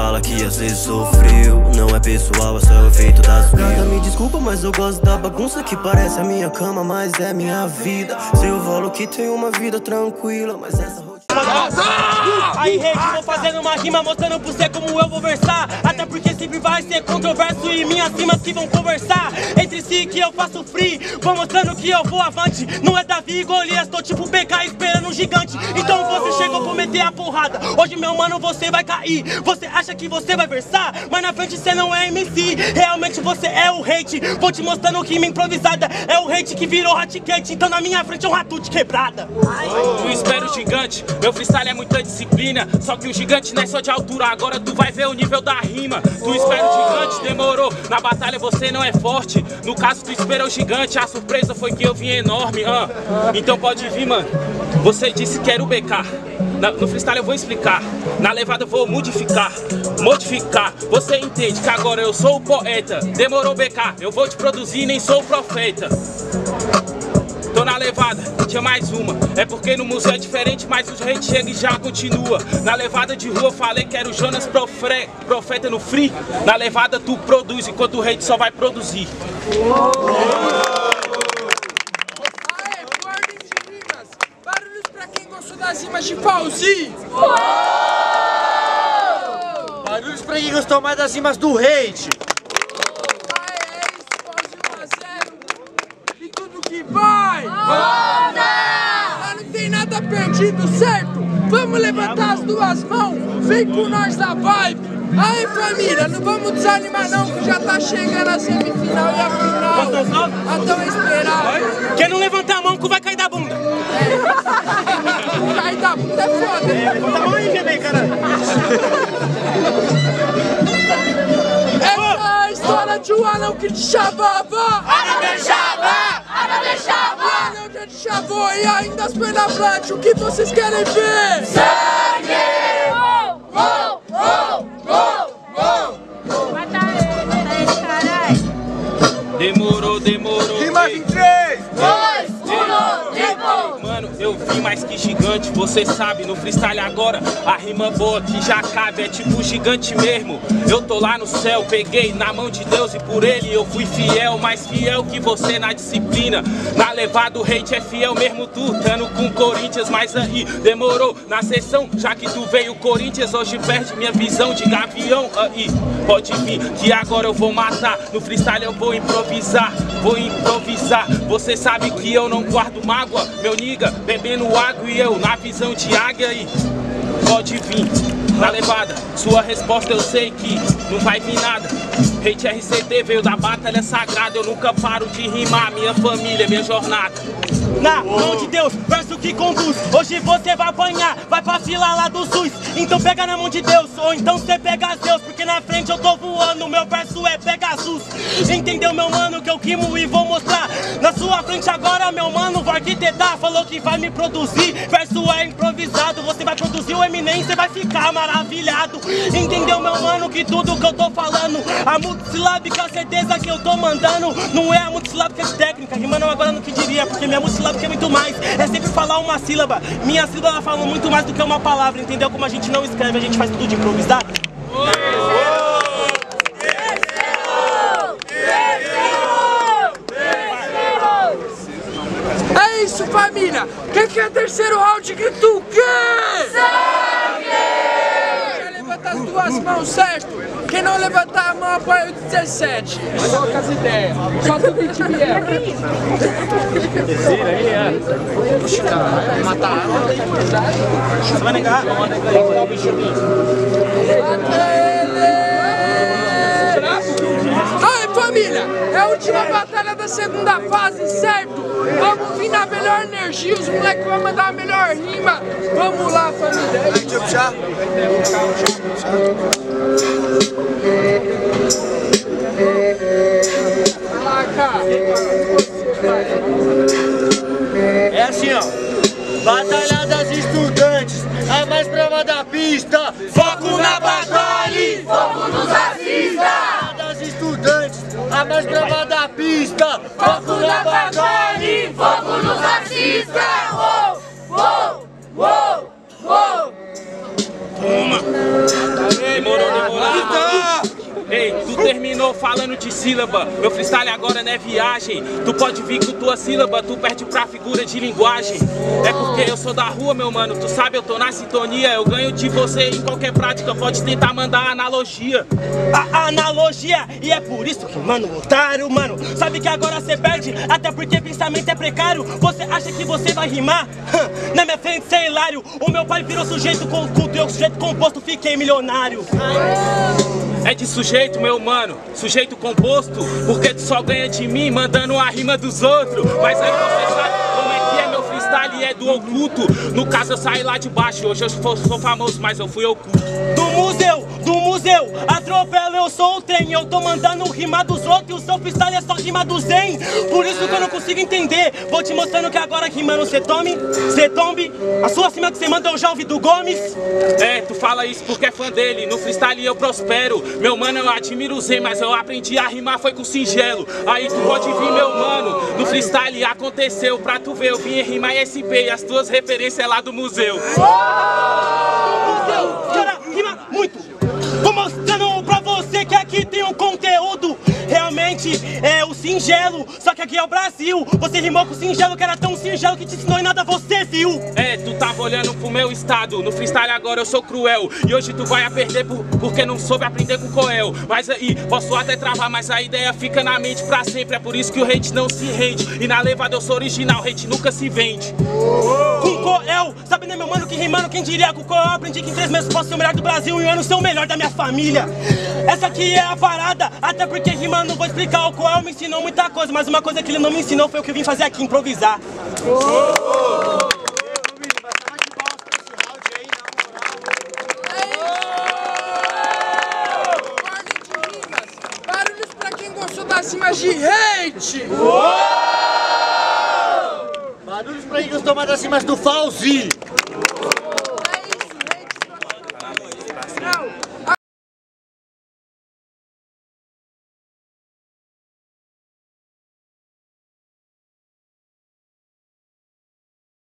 fala que às vezes sofreu. Não é pessoal, é só o efeito das Gata, me desculpa, mas eu gosto da bagunça Que parece a minha cama, mas é minha vida. Sei o valo que tem uma vida tranquila Mas essa rotina Aí, rede, vou fazendo uma rima mostrando pra você como eu vou versar. Até porque sempre vai ser controverso e minhas rimas que vão conversar entre si que eu faço free. Vou mostrando que eu vou avante. Não é Davi e Golias, tô tipo BK esperando um gigante. Então você chegou pra meter a porrada. Hoje, meu mano, você vai cair. Você acha que você vai versar, mas na frente você não é MC. Realmente você é o hate. Vou te mostrando rima improvisada. É o hate que virou hotcake. Então na minha frente é um ratute quebrada. Tu espera o gigante, meu freestyle é muita disciplina. Só que o gigante não é só de altura, agora tu vai ver o nível da rima. Tu espera o gigante, demorou. Na batalha você não é forte. No caso, tu espera o gigante, a surpresa foi que eu vim enorme. ah. Então pode vir, mano. Você disse que era o BK. Na- no freestyle eu vou explicar, na levada eu vou modificar, modificar. Você entende que agora eu sou o poeta. Demorou BK, eu vou te produzir, nem sou o profeta. Levada, tinha mais uma. É porque no museu é diferente, mas o hate chega e já continua. Na levada de rua falei que era o Jonas Profre- Profeta no free. Na levada tu produz, enquanto o hate só vai produzir. Aê, ordem de rimas. Barulhos pra quem gostou das rimas de Fauzi. Barulhos pra quem gostou mais das rimas do hate. Aê, é isso, Fauzi 1 a 0. E tudo que vai. Roda! Nada perdido, certo? Vamos levantar as duas mãos. Vem com nós na vibe. Aí família, não vamos desanimar não que já tá chegando a semifinal e a final. A tão esperada. Quem não levantar a mão que vai cair da bunda. Cair da bunda é foda. hein? Tá bom aí, bebê, caralho. Essa é a história de um anão que te chamava Anão Chavá! Anão de Chavô e ainda as pernas blanche, o que vocês querem ver? Sangue! Oh, oh, oh, oh, Mata ele, mata ele, caralho. Demorou, demorou. Vim mais que gigante, você sabe, no freestyle agora, a rima boa que já cabe, é tipo gigante mesmo. Eu tô lá no céu, peguei na mão de Deus e por ele eu fui fiel, mais fiel que você na disciplina. Na levada o hate é fiel mesmo tu, tando com Corinthians, mas aí demorou na sessão, já que tu veio Corinthians, hoje perde minha visão de gavião. Aí pode vir que agora eu vou matar, no freestyle eu vou improvisar, vou improvisar. Você sabe que eu não guardo mágoa, meu niga, bebendo água e eu na visão de águia e pode vir. Na levada, sua resposta eu sei que não vai vir nada. Hate RCT veio da batalha sagrada, eu nunca paro de rimar, minha família, minha jornada. Na mão de Deus, verso que conduz. Hoje você vai apanhar, vai pra fila lá do SUS. Então pega na mão de Deus, ou então você pega Deus. Porque na frente eu tô voando, meu verso é Pegasus. Entendeu, meu mano, que eu quimo e vou mostrar. Na sua frente agora, meu mano, vai arquitetar. Falou que vai me produzir, verso é improvisado. Você vai produzir o Eminem, você vai ficar maravilhado. Entendeu, meu mano, que tudo que eu tô falando, a multisilábica, certeza que eu tô mandando, não é a multisilábica de técnica. Rimando agora no que diria, porque minha multisilábica é muito mais. É sempre falar uma sílaba. Minha sílaba fala muito mais do que uma palavra, entendeu? Como a gente não escreve, a gente faz tudo de improvisado. É isso família, quem quer terceiro round grita o quê? Sangue! Quer levantar as duas mãos, certo? Quem não levantar a mão apoia o 17. Só com as ideias. Só do que vier. Você vai negar? Aí família, é a última batalha da segunda fase, certo? Vamos vir na melhor energia, os moleques vão mandar a melhor rima. Vamos lá, família. Deixa eu puxar. Vai lá, cara. É assim, ó. Batalha das estudantes, a mais prova da pista. Foco na batalha! Foco nos racistas! Das estudantes, a mais prova da pista. Foco na batalha! Fogo nos racistas! Uou, terminou falando de sílaba. Meu freestyle agora não é viagem. Tu pode vir com tua sílaba, tu perde pra figura de linguagem. É porque eu sou da rua, meu mano. Tu sabe, eu tô na sintonia. Eu ganho de você em qualquer prática. Pode tentar mandar analogia. A analogia, e é por isso que, mano, otário, mano. Sabe que agora você perde, até porque pensamento é precário. Você acha que você vai rimar? Na minha frente cê é hilário. O meu pai virou sujeito com culto e eu, sujeito composto, fiquei milionário. É de sujeito, meu mano, sujeito composto, porque tu só ganha de mim mandando a rima dos outros. Mas aí você freestyle é do oculto. No caso eu saí lá de baixo, hoje eu sou, sou famoso, mas eu fui oculto. Do museu, do museu, atropelo, eu sou o trem. Eu tô mandando rimar dos outros e o seu freestyle é só rima do zen. Por isso que eu não consigo entender. Vou te mostrando que agora rimando cê tome, cê tombe. A sua cima que cê manda eu já ouvi do Gomes. É, tu fala isso porque é fã dele, no freestyle eu prospero. Meu mano, eu admiro o Zen, mas eu aprendi a rimar foi com singelo. Aí tu pode vir, meu mano, no freestyle aconteceu pra tu ver. Eu vim rimar SP e as tuas referências lá do museu. Museu, cara, rima muito. Vou mostrando pra você que aqui tem um conteúdo. Realmente é o singelo, só que aqui é o Brasil. Você rimou com o singelo que era tão singelo que te ensinou e nada você viu. É, tava olhando pro meu estado. No freestyle agora eu sou cruel. E hoje tu vai a perder por, porque não soube aprender com Coel. Mas aí, posso até travar, mas a ideia fica na mente pra sempre. É por isso que o hate não se rende. E na levada eu sou original, hate nunca se vende. Com Coel, sabe né meu mano que rimando, quem diria com Coel? Aprendi que em três meses posso ser o melhor do Brasil e um ano ser o melhor da minha família. Essa aqui é a parada, até porque rimando vou explicar. O Coel me ensinou muita coisa, mas uma coisa que ele não me ensinou foi o que eu vim fazer aqui, improvisar. Ordem de rimas. Barulhos pra quem rimas de hate. Barulhos pra quem mais das rimas do Fauzi.